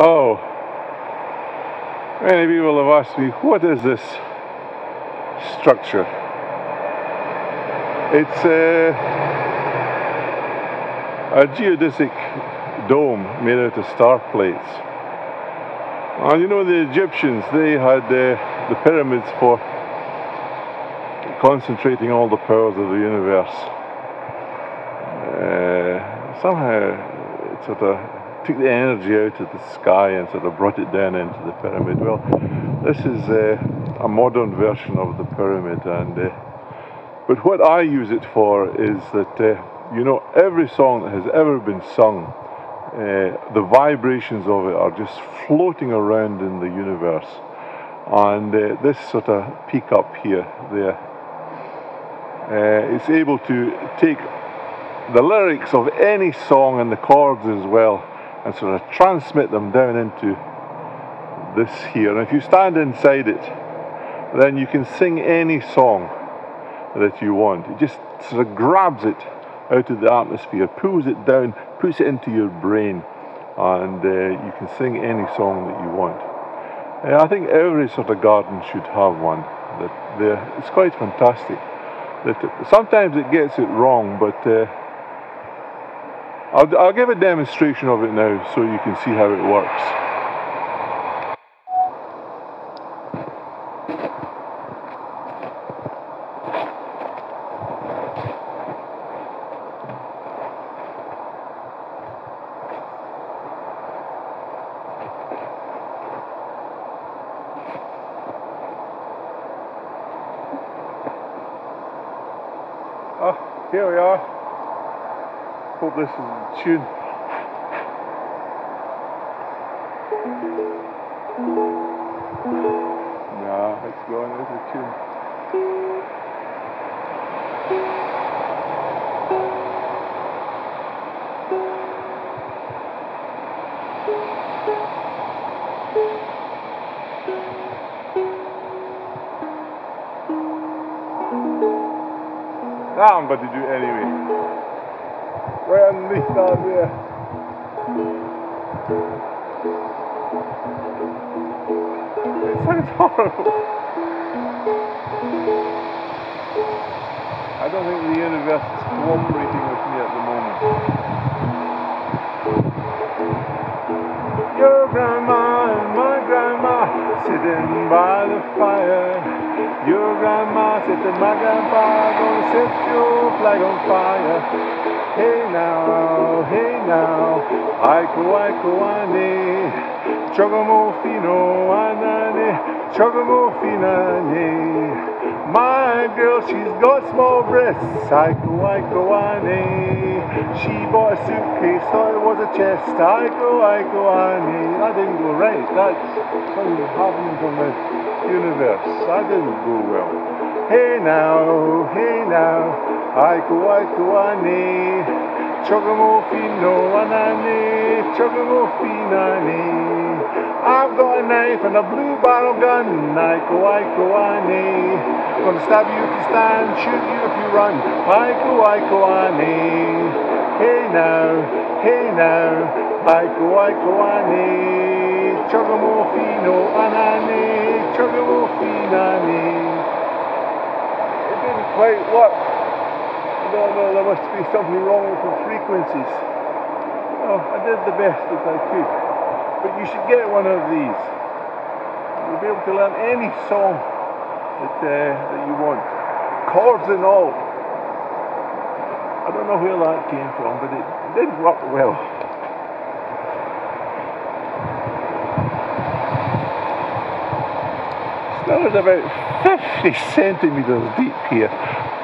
Oh, many people have asked me, what is this structure? It's a, a geodesic dome made out of star plates. And you know the Egyptians, they had uh, the pyramids for concentrating all the powers of the universe. Uh, somehow it sort of took the energy out of the sky and sort of brought it down into the pyramid. Well, this is uh, a modern version of the pyramid, and uh, but what I use it for is that uh, you know every song that has ever been sung, uh, the vibrations of it are just floating around in the universe, and uh, this sort of peak up here, there, uh, it's able to take the lyrics of any song and the chords as well and sort of transmit them down into this here. And if you stand inside it, then you can sing any song that you want. It just sort of grabs it out of the atmosphere, pulls it down, puts it into your brain, and uh, you can sing any song that you want. Uh, I think every sort of garden should have one. That it's quite fantastic. That sometimes it gets it wrong, but uh, I'll, I'll give a demonstration of it now so you can see how it works. Oh, here we are. Hope this is in tune. No, it's going out of tune. Down, but to do anyway right underneath down there. It sounds horrible. I don't think the universe is cooperating with me at the moment. Your grandma and my grandma sitting by the fire. Your grandma to my grandpa, gonna set your flag on fire. Hey now, hey now, aiko aiko ane, chogomo fino anane, chogomo finane. My girl, she's got small breasts, aiko aiko ane. She bought a suitcase, thought it was a chest, aiko aiko ane. I didn't go right, that's something happening from the universe. I didn't go well. Hey now, hey now. Aiku aiku ane, chogomo fino anane, chogomo finane. I've got a knife and a blue barrel gun, aiku aiku ane. Gonna stab you if you stand, shoot you if you run, aiku aiku ane. Hey now, hey now, aiku aiku ane, chogomo fino anane, chogomo finane. It didn't quite work no, no, there must be something wrong with the frequencies. Oh, I did the best that I could. But you should get one of these. You'll be able to learn any song that, uh, that you want. Chords and all. I don't know where that came from, but it did work well. Still is about 50 centimetres deep here.